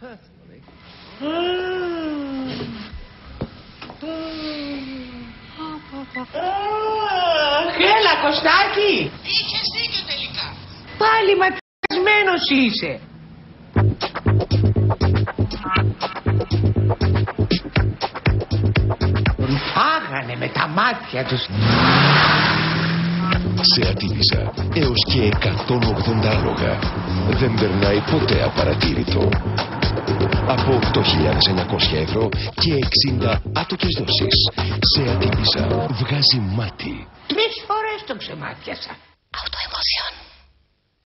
personally. Έλα Κωστάκη! Είχες δίκιο τελικά. Πάλι ματιασμένος είσαι. Τον φάγανε με τα μάτια τους. Σε ατύπησα έως και 180 άλογα. Δεν περνάει ποτέ απαρατήρητο. Από 8.900 ευρώ και 60 άτοκες δόσεις. Σε ατύπησα βγάζει μάτι. Τρεις φορές τον ξεμάτιασα. Autoemoción.